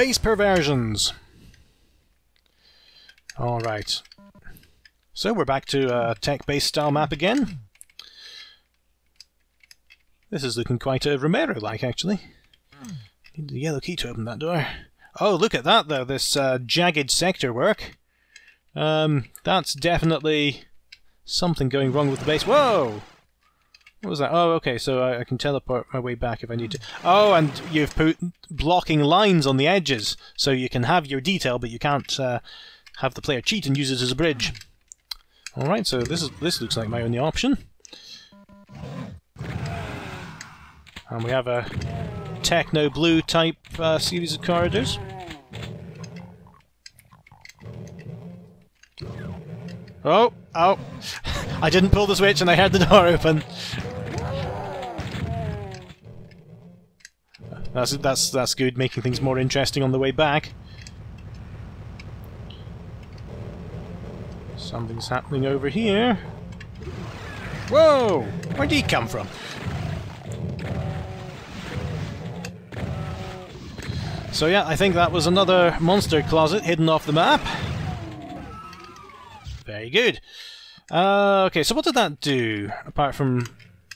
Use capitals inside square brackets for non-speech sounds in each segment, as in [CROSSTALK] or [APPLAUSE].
Base perversions. Alright. So we're back to a tech-based style map again. This is looking quite uh, Romero-like, actually. Need the yellow key to open that door. Oh, look at that, though, this uh, jagged sector work. Um, that's definitely something going wrong with the base. Whoa! What was that? Oh, okay, so I, I, can teleport my way back if I need to. Oh, and you've put blocking lines on the edges, so you can have your detail, but you can't uh, have the player cheat and use it as a bridge. Alright, so this is this looks like my only option. And we have a techno blue type uh, series of corridors. Oh, oh! [LAUGHS] I didn't pull the switch and I had the door open. That's that's that's good, making things more interesting on the way back. Something's happening over here. Whoa! Where'd he come from? So yeah, I think that was another monster closet hidden off the map. Very good. Uh, okay, so what did that do, apart from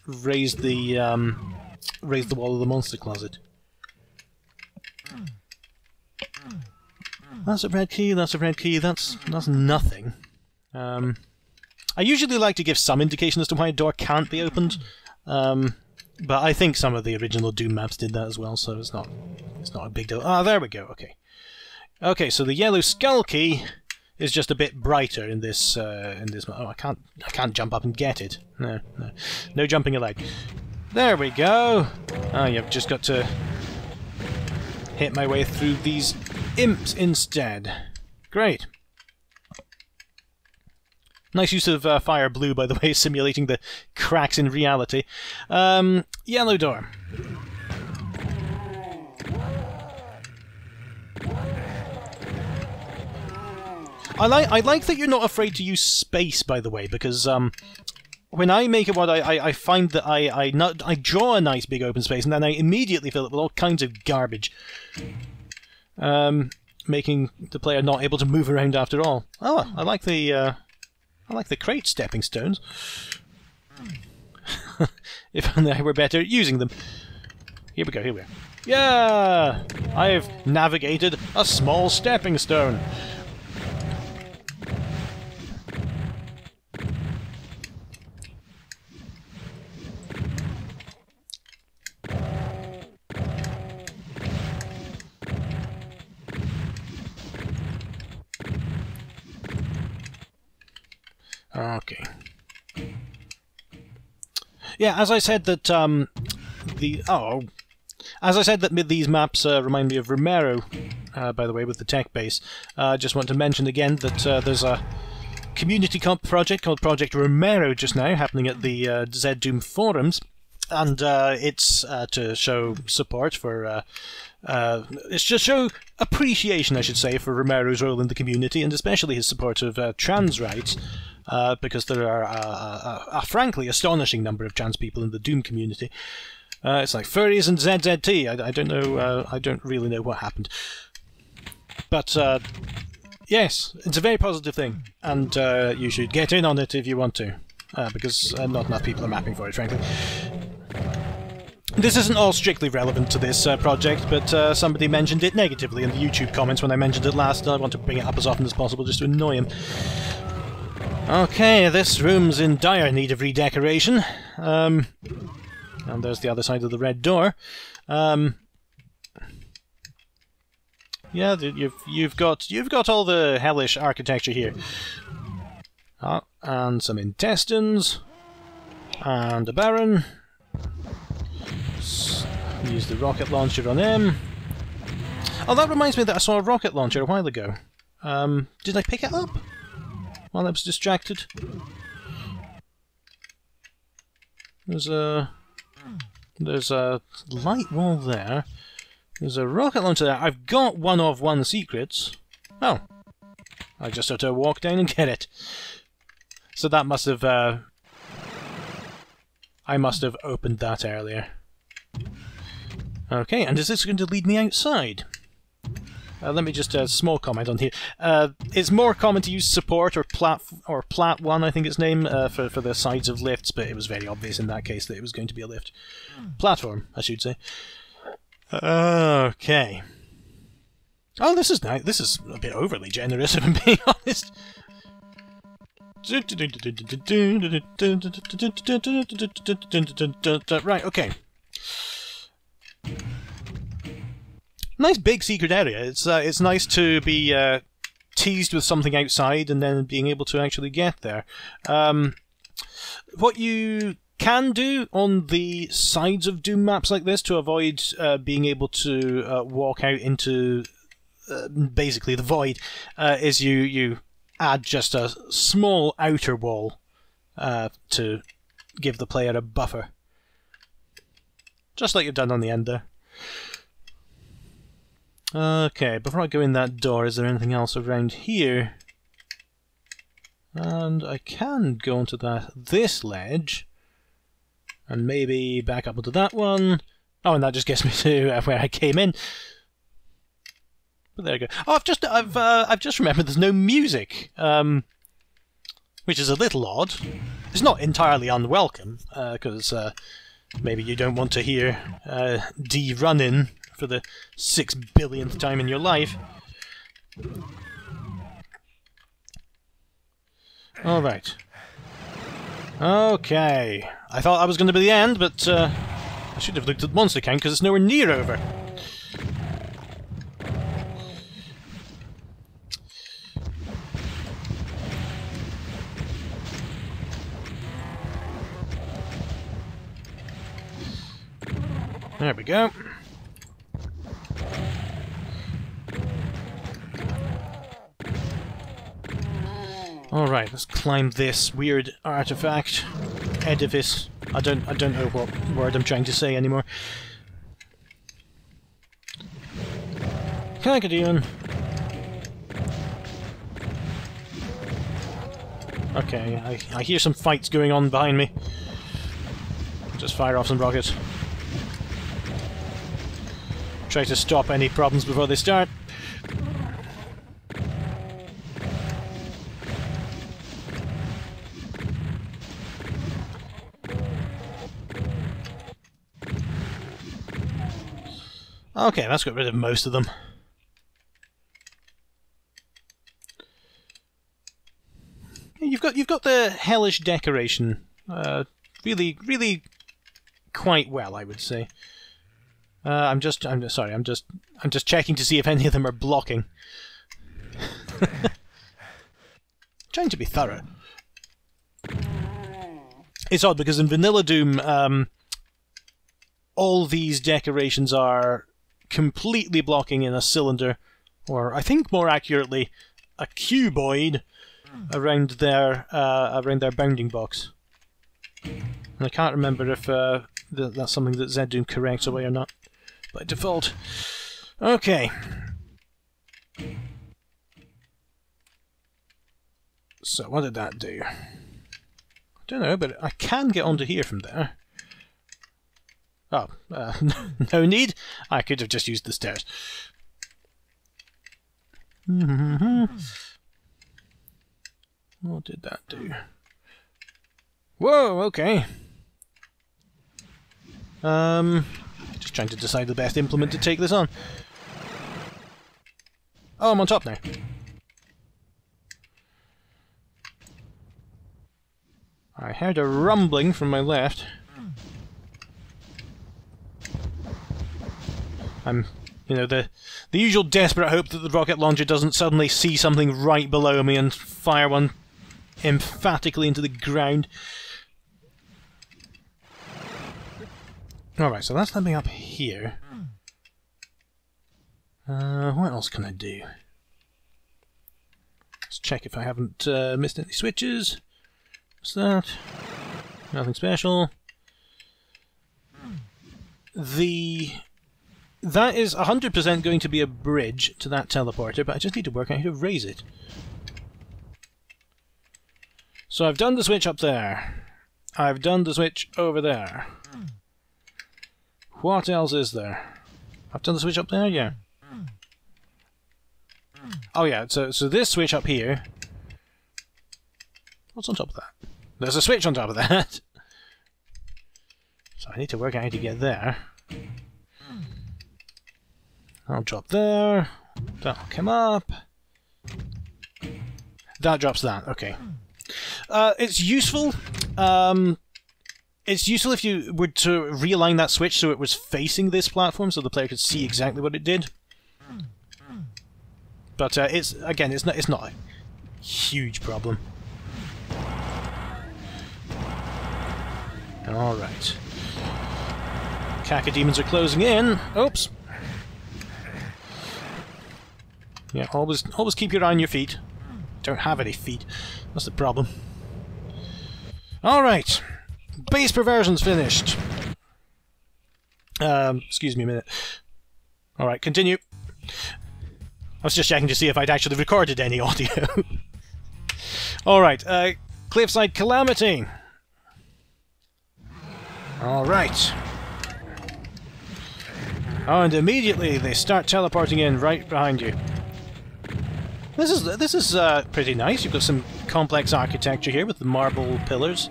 raise the um, raise the wall of the monster closet? That's a red key, that's a red key, that's that's nothing. Um, I usually like to give some indication as to why a door can't be opened, um, but I think some of the original Doom maps did that as well, so it's not it's not a big deal. Ah, there we go. Okay, okay. So the yellow skull key is just a bit brighter in this uh, in this. Oh, I can't I can't jump up and get it. No, no, no jumping allowed. There we go. Ah, you've just got to hit my way through these imps instead. Great. Nice use of uh, fire blue, by the way, [LAUGHS] simulating the cracks in reality. Um, yellow door. I like I like that you're not afraid to use space, by the way, because um, when I make it what I, I, I, find that I I, not, I draw a nice big open space and then I immediately fill it with all kinds of garbage, um, making the player not able to move around after all. Oh, I like the uh, I like the crate stepping stones. [LAUGHS] if only I were better at using them. Here we go, here we go. Yeah! I've navigated a small stepping stone. Okay. Yeah, as I said that um, the oh, as I said that these maps uh, remind me of Romero. Uh, by the way, with the tech base, uh, I uh, just want to mention again that uh, there's a community comp project called Project Romero just now happening at the uh, ZDoom forums, and it's to show support for. it's to show appreciation, I should say, for Romero's role in the community, and especially his support of trans rights uh, because there are a, a, a, frankly astonishing number of trans people in the Doom community. Uh, it's like furries and ZZT. I, I don't know. Uh, I don't really know what happened, but uh, yes, it's a very positive thing, and uh, you should get in on it if you want to, uh, because not enough people are mapping for it, frankly. This isn't all strictly relevant to this uh, project, but uh, somebody mentioned it negatively in the YouTube comments when I mentioned it last, and I want to bring it up as often as possible just to annoy him. Okay, this room's in dire need of redecoration. Um, and there's the other side of the red door. Um, yeah, you've you've got you've got all the hellish architecture here. Ah, and some intestines, and a baron. Use the rocket launcher on him. Oh, that reminds me that I saw a rocket launcher a while ago. Um, did I pick it up? While I was distracted. There's a there's a light wall there. There's a rocket launcher there. I've got one of one secrets. Oh. I just had to walk down and get it. So that must have uh, I must have opened that earlier. Okay, and is this going to lead me outside? Uh, let me just a uh, small comment on here. Uh, it's more common to use support or plat or plat one, I think its name, uh, for for the sides of lifts, but it was very obvious in that case that it was going to be a lift platform, I should say. Okay. Oh, this is nice. This is a bit overly generous, [LAUGHS] if I'm being honest. Right, okay. Nice big secret area. It's uh, it's nice to be uh, teased with something outside and then being able to actually get there. Um, what you can do on the sides of Doom maps like this to avoid uh, being able to uh, walk out into uh, basically the void uh, is you you add just a small outer wall to give the player a buffer. Just like you've done on the end there. Okay, before I go in that door, is there anything else around here? And I can go onto that this ledge, and maybe back up onto that one. Oh, and that just gets [LAUGHS] me to uh, where I came in. But there you go. Oh, I've just I've uh, I've just remembered there's no music, um, which is a little odd. It's not entirely unwelcome because uh, uh, maybe you don't want to hear uh, D running for the six billionth time in your life. All right. Okay. I thought that was going to be the end, but uh, I should have looked at the monster count because it's nowhere near over. There we go. Alright, let's climb this weird artifact. Edifice. I don't I don't know what word I'm trying to say anymore. Kakadun. Okay, I, I hear some fights going on behind me. Just fire off some rockets. Try to stop any problems before they start. Okay, that's got rid of most of them. You've got you've got the hellish decoration, uh, really really quite well, I would say. Uh, I'm just, I'm sorry, I'm just, I'm just checking to see if any of them are blocking. [LAUGHS] Trying to be thorough. It's odd because in Vanilla Doom, um, all these decorations are completely blocking in a cylinder, or I think more accurately, a cuboid around their uh, around their bounding box. And I can't remember if uh, that's something that Zed Doom corrects away or not by default. Okay. So what did that do? I don't know, but I can get onto here from there. Oh, uh, [LAUGHS] no need. I could have just used the stairs. [LAUGHS] what did that do? Whoa, okay. Um, just trying to decide the best implement to take this on. Oh, I'm on top now. I heard a rumbling from my left. I'm, you know, the the usual desperate hope that the rocket launcher doesn't suddenly see something right below me and fire one emphatically into the ground. Alright, so that's me up here. Uh, what else can I do? Let's check if I haven't uh, missed any switches. What's that? Nothing special. The... That is 100% going to be a bridge to that teleporter, but I just need to work out how to raise it. So I've done the switch up there. I've done the switch over there. What else is there? I've done the switch up there, yeah. Oh yeah, so so this switch up here. What's on top of that? There's a switch on top of that. [LAUGHS] So I need to work out how to get there. I'll drop there. That'll come up. That drops that. Okay. Uh, it's useful. Um, it's useful if you were to realign that switch so it was facing this platform, so the player could see exactly what it did. But uh, it's again, it's not it's not a huge problem. All right. Cacodemons are closing in. Oops. Yeah, always always keep your eye on your feet. Don't have any feet. That's the problem. Alright. Base perversion's finished. Um, excuse me a minute. Alright, continue. I was just checking to see if I'd actually recorded any [LAUGHS] audio. Alright, uh, Cliffside Calamity. Alright. Oh, and immediately they start teleporting in right behind you. This is this is uh, pretty nice. You've got some complex architecture here with the marble pillars.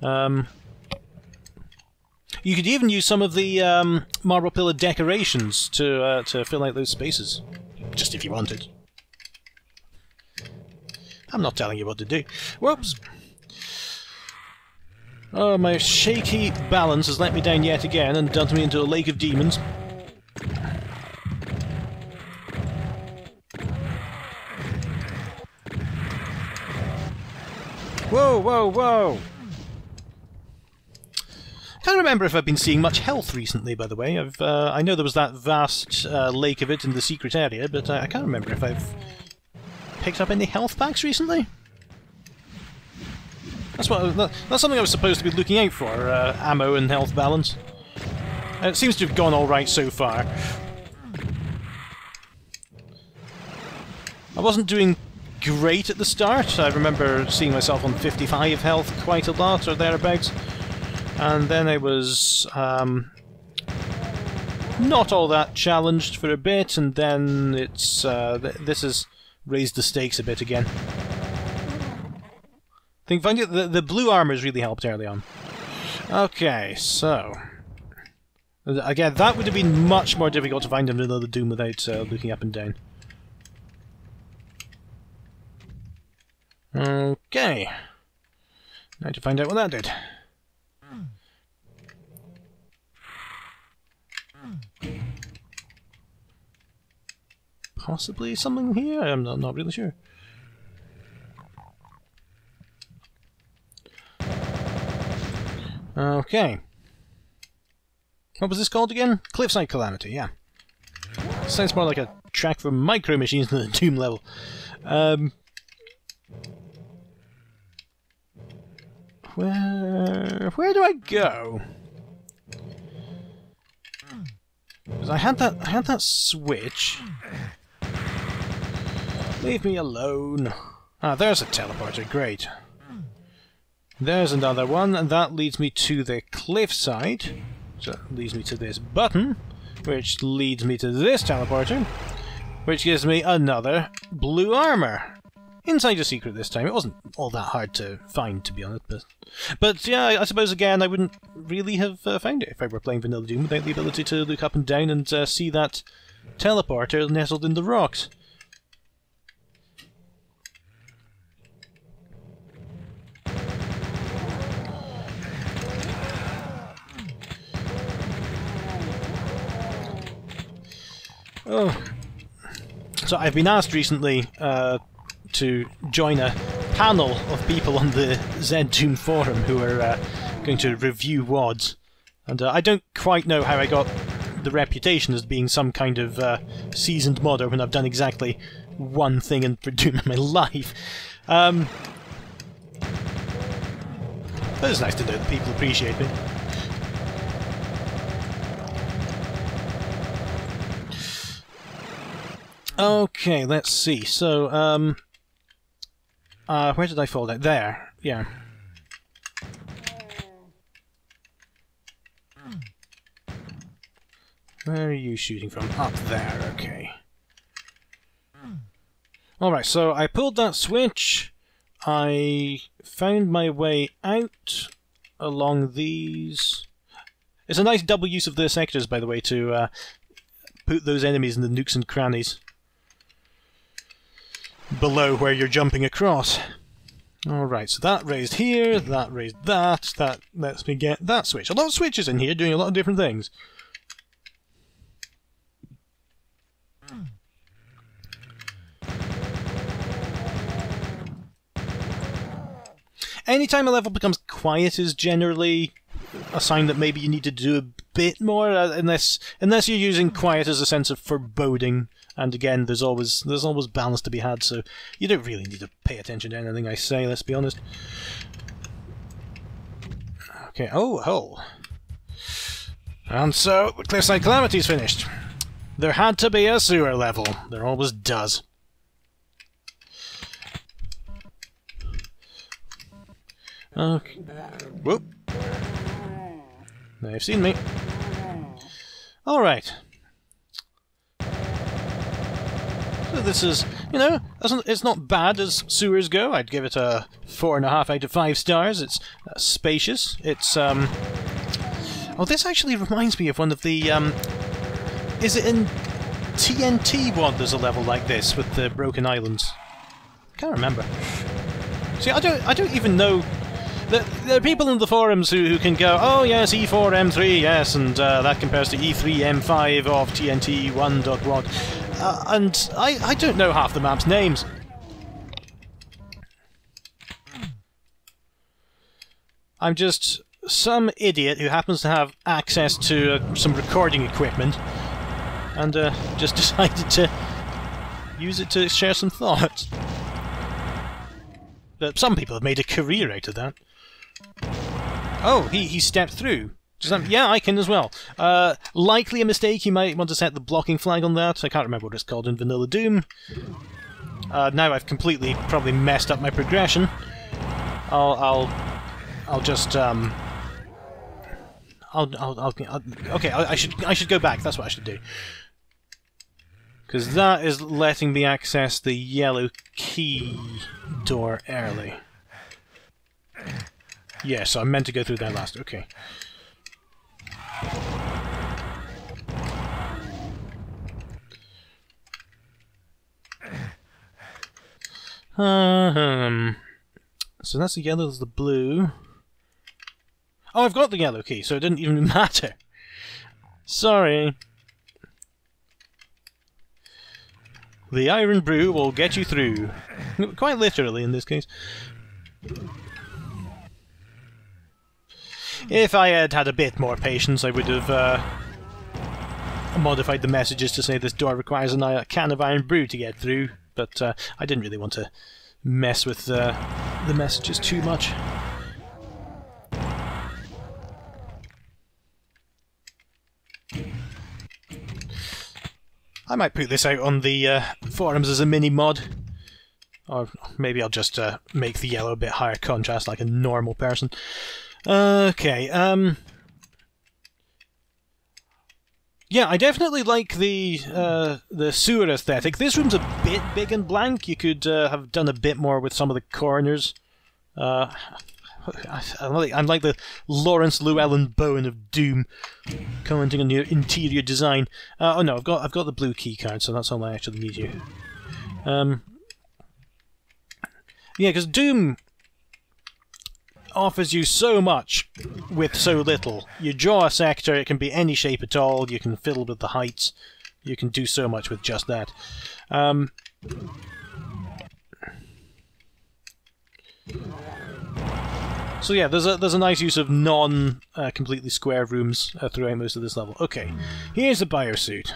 Um, you could even use some of the um, marble pillar decorations to uh, to fill out those spaces, just if you wanted. I'm not telling you what to do. Whoops. Oh, my shaky balance has let me down yet again and dumped me into a lake of demons. Whoa, whoa, whoa! Can't remember if I've been seeing much health recently, by the way. I've uh, I know there was that vast uh, lake of it in the secret area, but uh, I can't remember if I've picked up any health packs recently. That's what that's something I was supposed to be looking out for, uh, ammo and health balance. it seems to have gone alright so far. I wasn't doing great at the start. I remember seeing myself on 55 health quite a lot, or thereabouts. And then I was um, not all that challenged for a bit, and then it's uh, th this has raised the stakes a bit again. I think finding the, the blue armors really helped early on. Okay, so... Again, that would have been much more difficult to find in another Doom without uh, looking up and down. Okay. Now to find out what that did. Possibly something here? I'm not, not really sure. Okay. What was this called again? Cliffside Calamity, yeah. Sounds more like a track from Micro Machines than a Doom level. Um, Where where do I go? Because I had that I had that switch. Leave me alone. Ah, there's a teleporter, great. There's another one, and that leads me to the cliffside. So that leads me to this button, which leads me to this teleporter, which gives me another blue armor. Inside a secret this time. It wasn't all that hard to find, to be honest. But, but yeah, I suppose again I wouldn't really have uh, found it if I were playing Vanilla Doom without the ability to look up and down and uh, see that teleporter nestled in the rocks. Oh. So I've been asked recently uh, to join a panel of people on the ZDoom forum who are uh, going to review WADs. And uh, I don't quite know how I got the reputation as being some kind of uh, seasoned modder when I've done exactly one thing in Doom in my life. Um, but it's nice to know that people appreciate me. Okay, let's see. So, um, uh, where did I fall down? There. Yeah. Where are you shooting from? Up there, okay. Alright, so I pulled that switch. I found my way out along these. It's a nice double use of the sectors, by the way, to uh, put those enemies in the nooks and crannies below where you're jumping across. Alright, so that raised here, that raised that, that lets me get that switch. A lot of switches in here doing a lot of different things. Anytime a level becomes quiet is generally a sign that maybe you need to do a bit more, uh, unless unless you're using quiet as a sense of foreboding. And again, there's always there's always balance to be had, so you don't really need to pay attention to anything I say. Let's be honest. Okay. Oh, oh. And so, Cliffside Calamity's finished. There had to be a sewer level. There always does. Okay. Whoop. They've seen me. Alright. So this is, you know, it's not bad as sewers go. I'd give it a four and a half out of five stars. It's uh, spacious. It's, um... Oh, this actually reminds me of one of the, um... Is it in TNT one there's a level like this with the broken islands? I can't remember. See, I don't, I don't even know there, are people in the forums who, who can go, oh yes, E4, M3, yes, and uh, that compares to E3, M5 of TNT 1 what. Uh, and I, I don't know half the map's names. I'm just some idiot who happens to have access to uh, some recording equipment and uh, just [LAUGHS] decided to use it to share some thoughts. But some people have made a career out of that. Oh, he, he stepped through. That, yeah, I can as well. Uh, likely a mistake. You might want to set the blocking flag on that. I can't remember what it's called in Vanilla Doom. Uh, now I've completely probably messed up my progression. I'll I'll I'll just um. I'll I'll, I'll, okay. I, I should I should go back. That's what I should do. Because that is letting me access the yellow key door early. Yes, I meant to go through that last. Okay. Um, so that's the yellow, that's the blue. Oh, I've got the yellow key, so it didn't even [LAUGHS] matter. Sorry. The Irn-Bru will get you through. Quite literally in this case. If I had had a bit more patience, I would have uh, modified the messages to say this door requires a can of Irn-Bru to get through, but uh, I didn't really want to mess with uh, the messages too much. I might put this out on the uh, forums as a mini mod. Or maybe I'll just uh, make the yellow a bit higher contrast like a normal person. Okay, um... Yeah, I definitely like the uh, the sewer aesthetic. This room's a bit big and blank. You could uh, have done a bit more with some of the corners. Uh, I'm like, the Laurence Llewelyn-Bowen of Doom, commenting on your interior design. Uh, oh no, I've got I've got the blue key card, so that's all I actually need here. Um, yeah, because Doom offers you so much with so little. You draw a sector, it can be any shape at all, you can fiddle with the heights, you can do so much with just that. Um, so yeah, there's a there's a nice use of non uh, completely square rooms uh, throughout most of this level. Okay, here's the biosuit.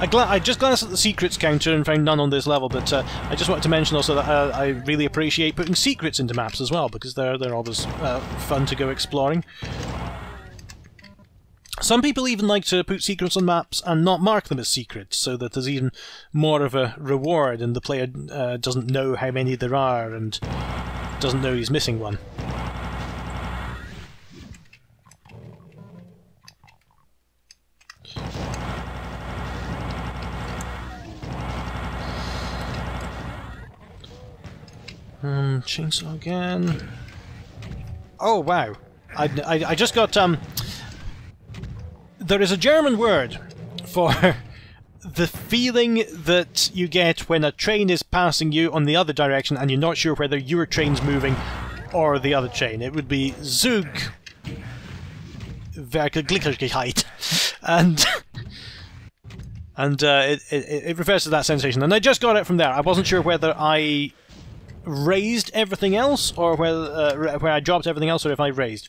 I, I, just glanced at the secrets counter and found none on this level, but uh, I just wanted to mention also that uh, I really appreciate putting secrets into maps as well, because they're, they're always uh, fun to go exploring. Some people even like to put secrets on maps and not mark them as secrets, so that there's even more of a reward and the player uh, doesn't know how many there are and doesn't know he's missing one. Um, chainsaw again. Oh wow! I, I, I just got um. There is a German word for [LAUGHS] the feeling that you get when a train is passing you on the other direction and you're not sure whether your train's moving or the other train. It would be Zug. [LAUGHS] And [LAUGHS] and uh, it, it, it refers to that sensation. And I just got it from there. I wasn't sure whether I raised everything else or whether uh, where I dropped everything else or if I raised.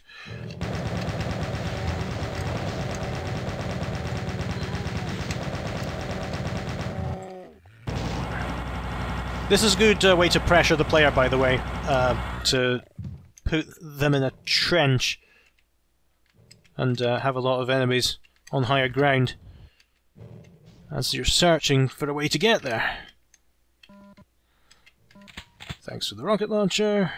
This is a good uh, way to pressure the player, by the way, uh, to put them in a trench and uh, have a lot of enemies on higher ground as you're searching for a way to get there. Thanks for the rocket launcher.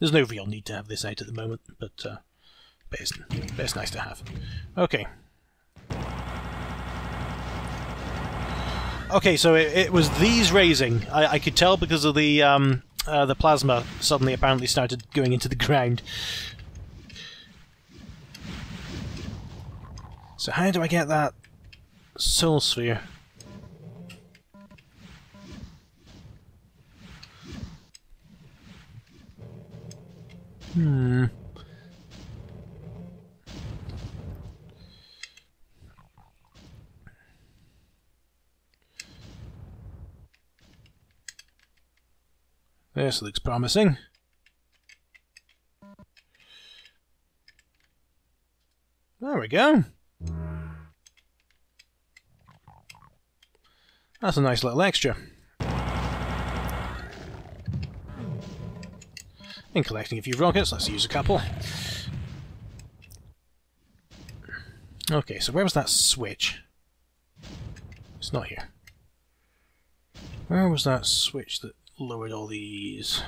There's no real need to have this out at the moment, but, uh, but, it's, but it's nice to have. Okay. Okay, so it, it was these raising. I, I, could tell because of the um, uh, the plasma suddenly apparently started going into the ground. So how do I get that soul sphere? Hmm. This looks promising. There we go. That's a nice little extra. In collecting a few rockets, let's use a couple. Okay, so where was that switch? It's not here. Where was that switch that lowered all these?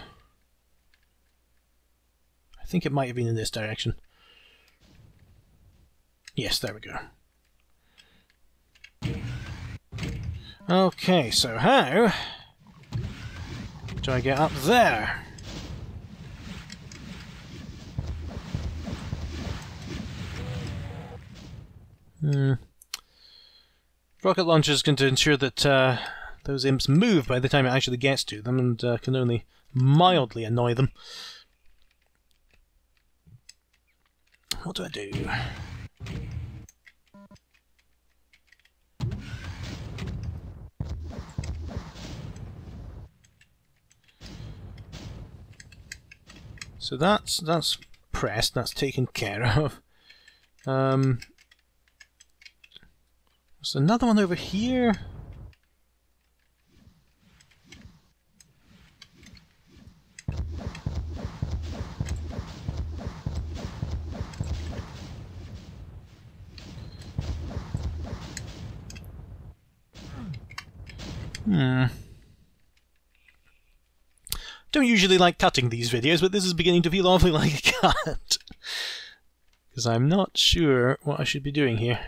I think it might have been in this direction. Yes, there we go. Okay, so how do I get up there? Hmm. Rocket launchers going to ensure that uh, those imps move by the time it actually gets to them and uh, can only mildly annoy them. What do I do? So that's that's pressed, that's taken care of. Um, there's another one over here. Hmm. Don't usually like cutting these videos, but this is beginning to feel awfully [LAUGHS] like a cut. Because I'm not sure what I should be doing here.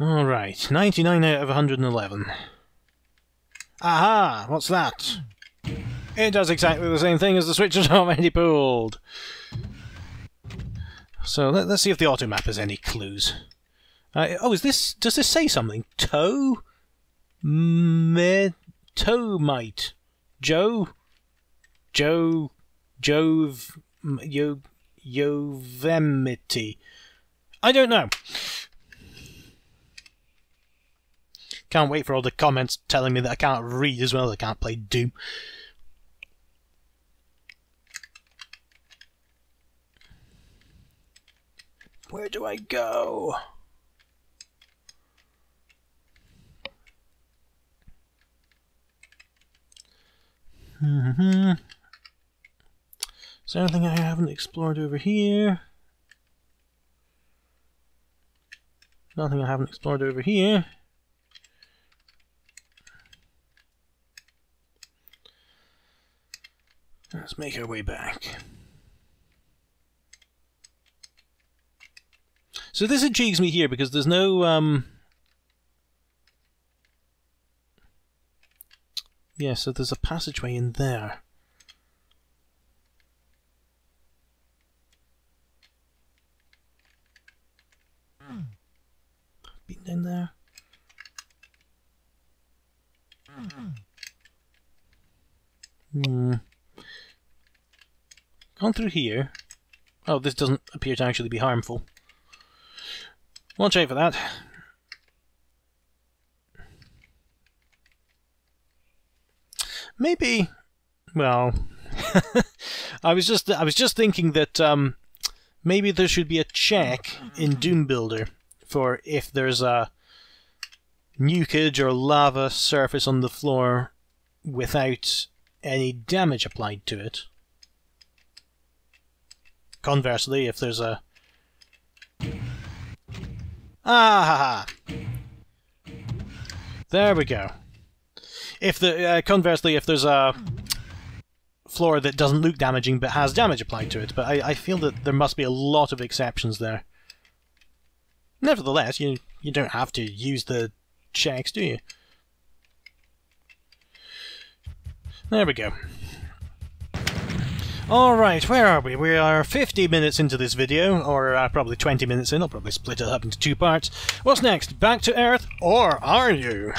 Alright, 99 out of 111. Aha! What's that? It does exactly the same thing as the switch [LAUGHS] had already pulled. So let, us see if the auto map has any clues. Uh, oh, is this? Does this say something? Toe, me, to might, Joe, Joe, Jove, Yo, Yovemity. I don't know. Can't wait for all the comments telling me that I can't read as well as I can't play Doom. Where do I go? [LAUGHS] Is there anything I haven't explored over here? Nothing I haven't explored over here. Let's make our way back. So this intrigues me here because there's no um Yeah, so there's a passageway in there. Been down there? Hmm. Gone through here. Oh, this doesn't appear to actually be harmful. Watch out for that. Maybe, well, [LAUGHS] I was just I was just thinking that um, maybe there should be a check in Doom Builder for if there's a nukage or lava surface on the floor without any damage applied to it. Conversely, if there's a ah ha ha, there we go. If the uh, conversely, if there's a floor that doesn't look damaging but has damage applied to it, but I, I feel that there must be a lot of exceptions there. Nevertheless, you you don't have to use the checks, do you? There we go. Alright, where are we? We are 50 minutes into this video, or uh, probably 20 minutes in. I'll probably split it up into two parts. What's next? Back to Earth, or are you?